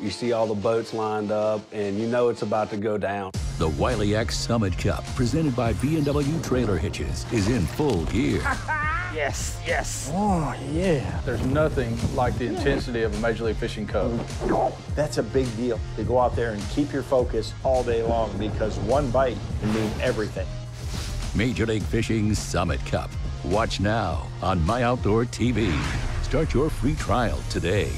You see all the boats lined up, and you know it's about to go down. The Wiley X Summit Cup, presented by B&W Trailer Hitches, is in full gear. Yes, yes. Oh, yeah. There's nothing like the intensity of a Major League Fishing Cup. That's a big deal to go out there and keep your focus all day long because one bite can mean everything. Major League Fishing Summit Cup. Watch now on My Outdoor TV. Start your free trial today.